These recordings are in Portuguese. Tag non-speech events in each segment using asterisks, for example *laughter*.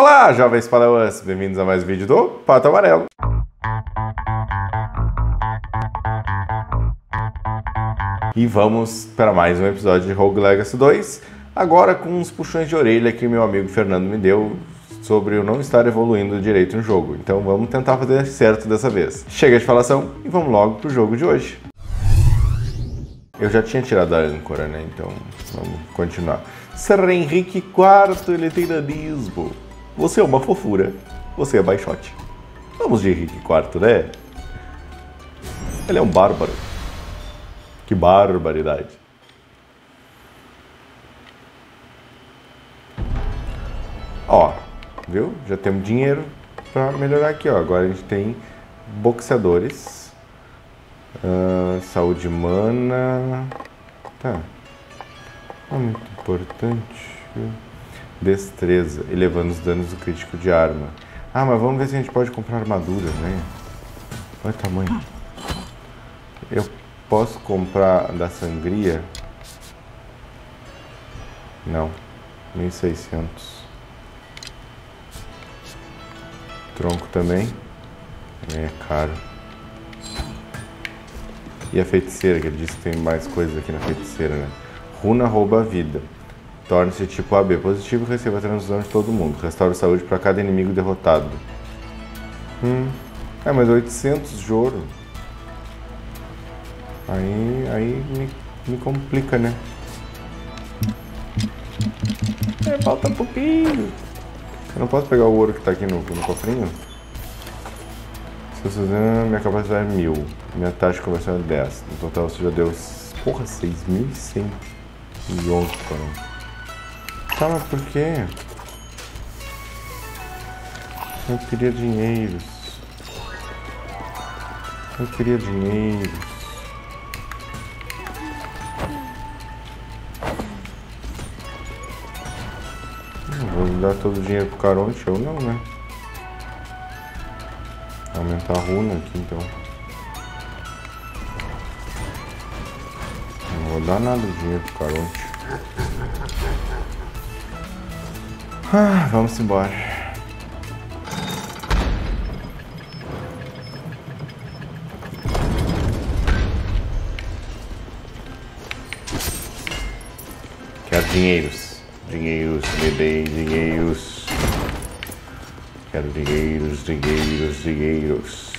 Olá, jovens padawans! Bem-vindos a mais um vídeo do Pato Amarelo. E vamos para mais um episódio de Rogue Legacy 2, agora com uns puxões de orelha que meu amigo Fernando me deu sobre eu não estar evoluindo direito no jogo. Então vamos tentar fazer certo dessa vez. Chega de falação e vamos logo pro jogo de hoje. Eu já tinha tirado a âncora, né? Então vamos continuar. Sir Henrique IV, ele tem nanismo. Você é uma fofura. Você é baixote. Vamos de Henrique IV, né? Ele é um bárbaro. Que barbaridade. Ó, viu? Já temos dinheiro para melhorar aqui, ó. Agora a gente tem boxeadores. Uh, saúde mana. Tá. Não é muito importante. Destreza, elevando os danos do crítico de arma. Ah, mas vamos ver se a gente pode comprar armadura, né? Olha o tamanho. Eu posso comprar da sangria? Não. 1600. Tronco também. É caro. E a feiticeira, que ele disse que tem mais coisas aqui na feiticeira, né? Runa rouba a vida. Torne-se tipo AB positivo e receba a transfusão de todo mundo. Restaura saúde para cada inimigo derrotado. Hum. É, mas 800 de ouro. Aí, aí me, me complica, né? É, falta um pouquinho. Eu não posso pegar o ouro que tá aqui no, no cofrinho? Se você minha capacidade é mil. Minha taxa conversão é 10. No total você já deu, porra, 6.100 milhões, cara. Tá, mas por quê? Eu queria dinheiros. Eu queria dinheiros. vou dar todo o dinheiro pro Caronte, ou não, né? Aumentar a runa aqui, então. Não vou dar nada de dinheiro pro Caronte. Ah, vamos embora. Quero dinheiros. Dinheiros, dei dinheiros. Quero dinheiros, dinheiros, dinheiros.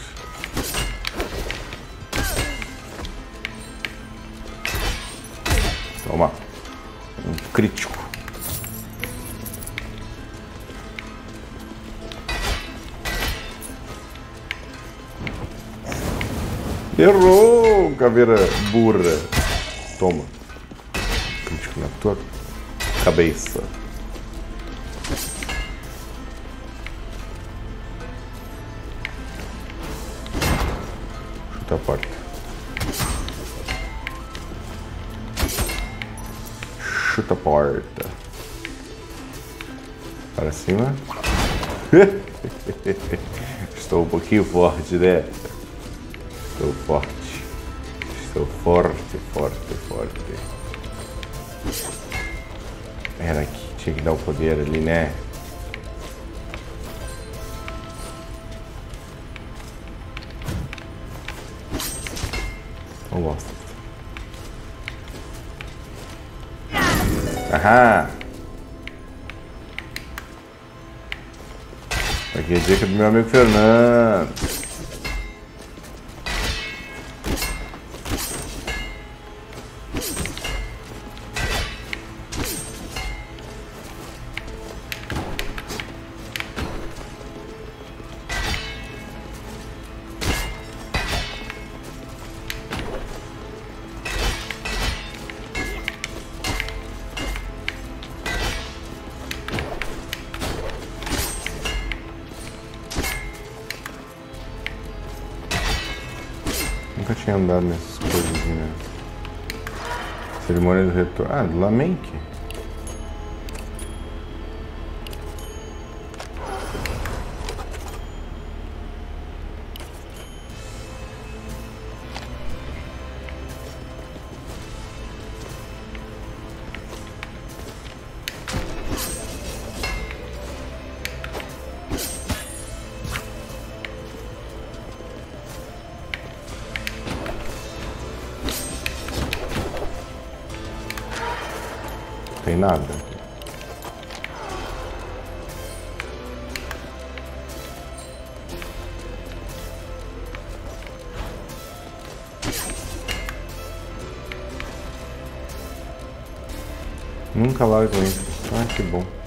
Toma. Um crítico. Errou, caveira burra. Toma. Crítico na tua cabeça. Chuta a porta. Chuta a porta. Para cima. *laughs* Estou um pouquinho forte, né? Forte. Estou forte, forte, forte. Era que tinha que dar o poder ali, né? Não gosto. Aham! Aqui é dica do meu amigo Fernando. Tinha andado nessas coisas, né? Cerimônia do retorno. Ah, do Lamenque. Tem nada. Nunca largo isso. Ah, que bom.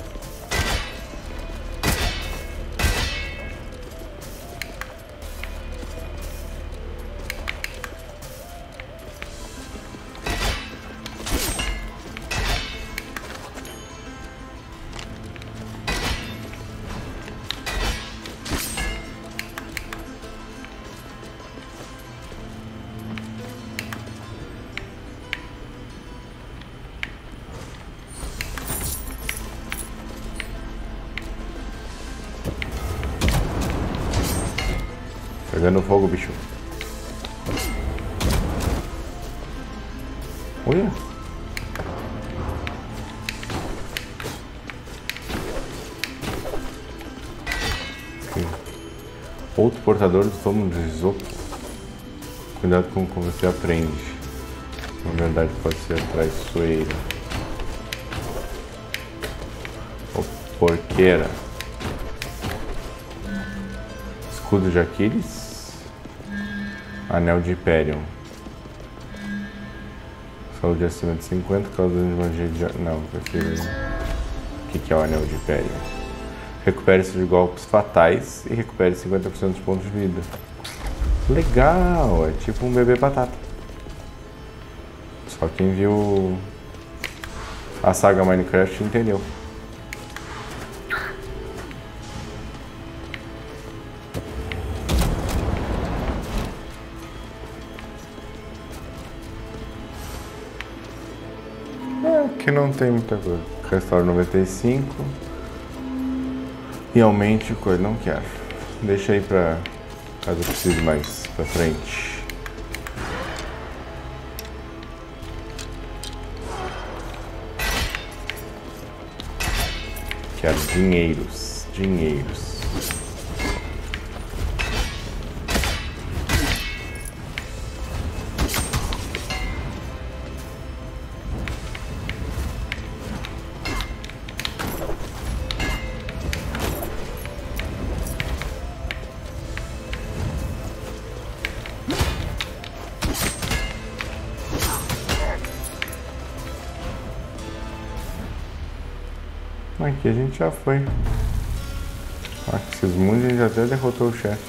Pegando fogo, bicho. Olha. Outro portador do tomo de isopo. Cuidado com como você aprende. Na verdade pode ser traiçoeira. Ou porqueira. Escudo de Aquiles. Anel de Hyperion. Saúde acima de 50, causa de magia de... Não, prefiro... O que, que é o Anel de Hyperion? Recupere-se de golpes fatais e recupere 50% dos pontos de vida. Legal! É tipo um bebê batata. Só quem viu a saga Minecraft entendeu. Não tem muita coisa. Restaura 95. E aumente coisa. Não quero. Deixa aí pra caso eu precise mais pra frente. Quero dinheiros. Dinheiros. Aqui a gente já foi. Aqui esses mundos a gente até derrotou o chefe.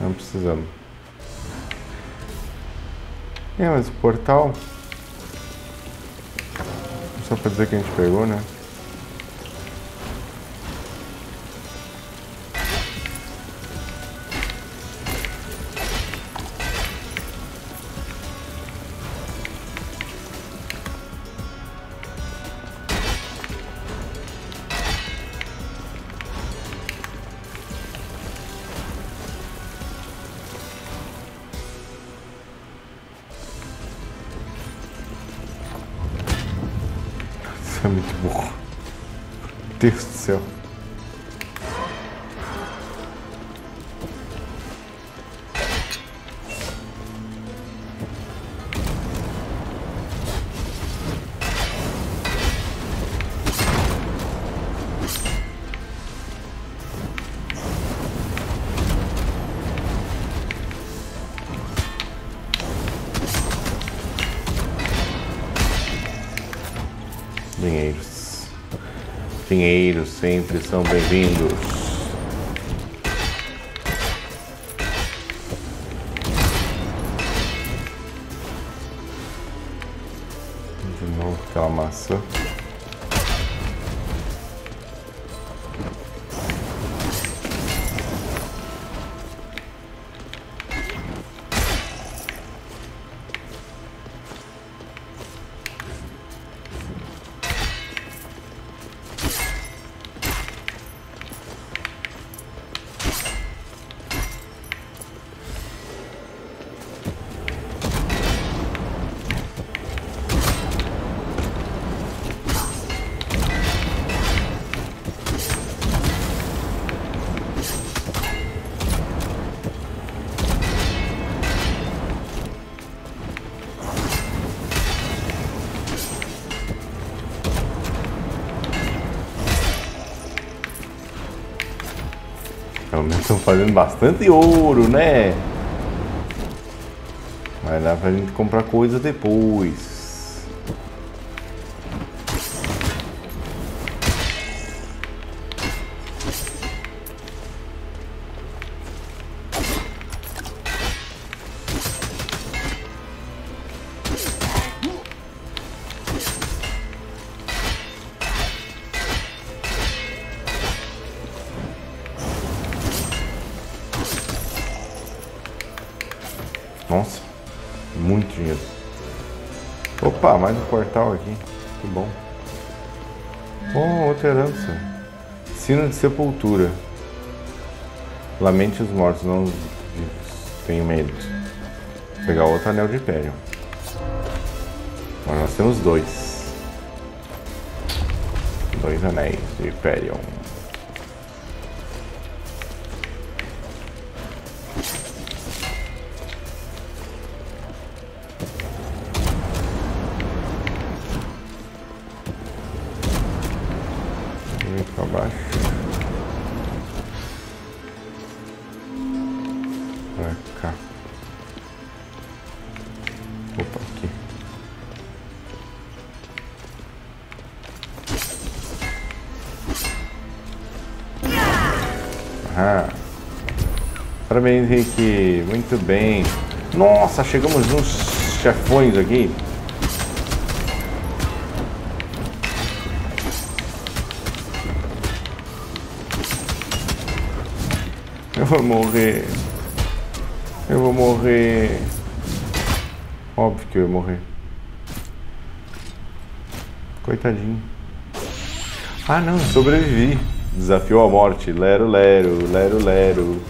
Não precisamos. É, mas o portal. Só pra dizer que a gente pegou, né? Isso é muito burro. Deus do céu. Dinheiros sempre são bem-vindos. De novo aquela maçã. Pelo menos estão fazendo bastante ouro, né? Vai dar pra gente comprar coisa depois. Nossa, muito dinheiro. Opa, mais um portal aqui. Que bom. Oh, outra herança. Sino de sepultura. Lamente os mortos, não os vivos. Tenho medo. Vou pegar outro anel de Império. Agora nós temos dois. Dois anéis de Hyperion. Opa, aqui. Ah. Parabéns, Henrique. Muito bem. Nossa, chegamos nos chefões aqui. Eu vou morrer. Eu vou morrer. Óbvio que eu ia morrer. Coitadinho. Ah não, sobrevivi. Desafio à morte. Lero, lero, lero, lero.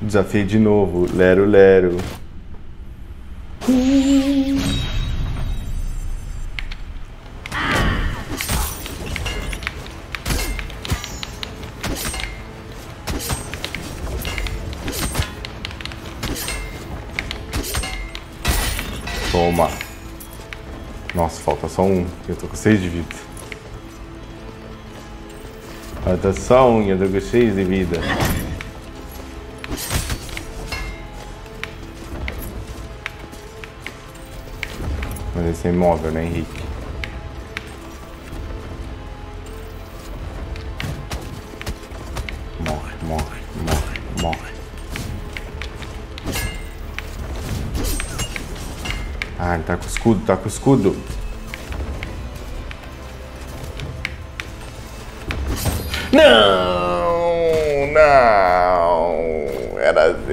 Desafiei de novo. Lero, lero. Só um. Eu tô com seis de vida. Falta só um, eu tô com seis de vida. Mas esse é imóvel, né, Henrique? Morre, morre, morre, morre. Ah, ele tá com escudo, tá com escudo. Não! Não! Era assim.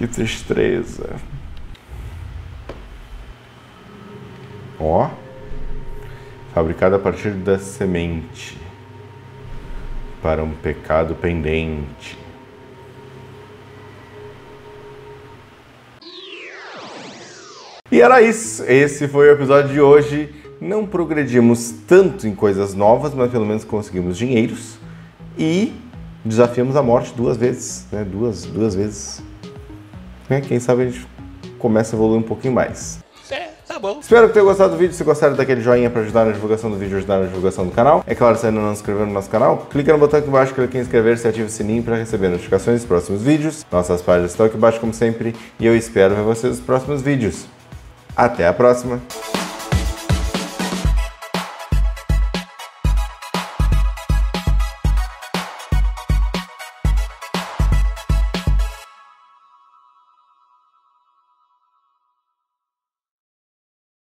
Que tristeza. Ó. Fabricado a partir da semente. Para um pecado pendente. E era isso. Esse foi o episódio de hoje. Não progredimos tanto em coisas novas, mas pelo menos conseguimos dinheiros. E desafiamos a morte duas vezes. Né? Duas, duas vezes. Né? Quem sabe a gente começa a evoluir um pouquinho mais. Bom. Espero que tenham gostado do vídeo. Se gostaram, daquele joinha para ajudar na divulgação do vídeo e ajudar na divulgação do canal. É claro, se ainda não se inscreveu no nosso canal, clica no botão aqui embaixo, clique em inscrever-se e ative o sininho para receber notificações dos próximos vídeos. Nossas páginas estão aqui embaixo, como sempre, e eu espero ver vocês nos próximos vídeos. Até a próxima!